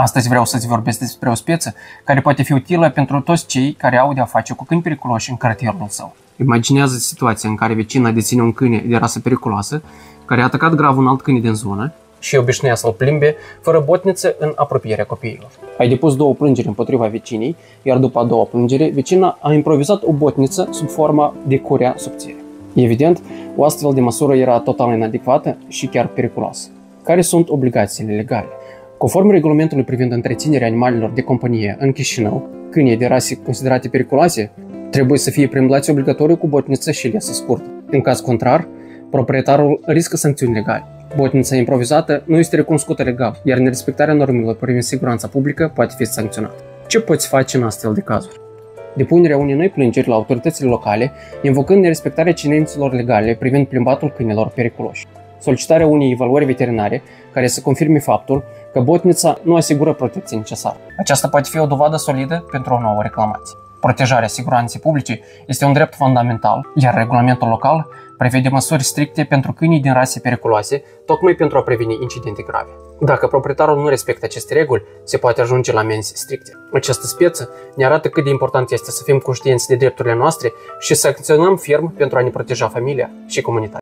Astăzi vreau să-ți vorbesc despre o speță care poate fi utilă pentru toți cei care au de-a face cu câini periculoși în cartierul său. Imaginează situația în care vecina deține un câine de rasă periculoasă care a atacat grav un alt câine din zonă și obișnuia să-l plimbe fără botniță în apropierea copiilor. Ai depus două plângeri împotriva vecinii, iar după a doua plângere, vecina a improvizat o botniță sub forma de curea subțire. Evident, o astfel de măsură era total inadecvată și chiar periculoasă. Care sunt obligațiile legale? Conform regulamentului privind întreținerea animalelor de companie în Chișinău, câinii de rase considerate periculoase trebuie să fie preîmblați obligatoriu cu botniță și lesă scurtă. În caz contrar, proprietarul riscă sancțiuni legale. Botnița improvizată nu este recunoscută legal, iar nerespectarea normelor privind siguranța publică poate fi sancționată. Ce poți face în astfel de cazuri? Depunerea unei noi plângeri la autoritățile locale, invocând nerespectarea cinenților legale privind plimbatul câinilor periculoși solicitarea unei evaluări veterinare care să confirme faptul că botnița nu asigură protecție necesară. Aceasta poate fi o dovadă solidă pentru o nouă reclamație. Protejarea siguranței publice este un drept fundamental, iar regulamentul local prevede măsuri stricte pentru câinii din rase periculoase, tocmai pentru a preveni incidente grave. Dacă proprietarul nu respectă aceste reguli, se poate ajunge la amenzi stricte. Această speță ne arată cât de important este să fim conștienți de drepturile noastre și să acționăm ferm pentru a ne proteja familia și comunitatea.